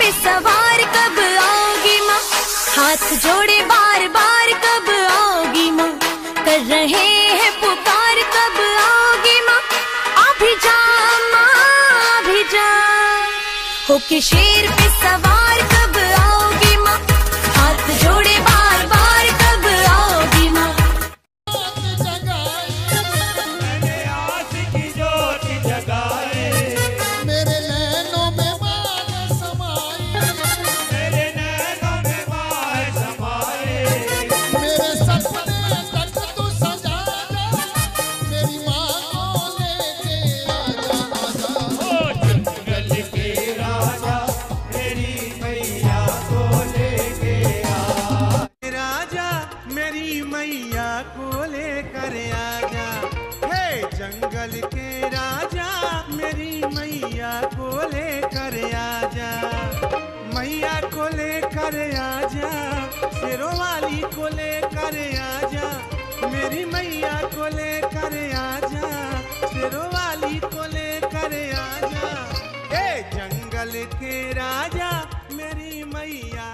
पे सवार कब आओगी माँ? हाथ जोड़े बार बार कब आओगी माँ? कर रहे हैं पुकार कब आओगी माँ? अभी जा माँ, अभी जा। होके शेर पे सवार को लेकर जा हे जंगल के राजा, मेरी मैया को लेकर जा मैया को लेकर जा शेरों वाली को लेकर जा मेरी मैया को लेकर जा शेरों वाली को लेकर जा हे जंगल के राजा, मेरी मैया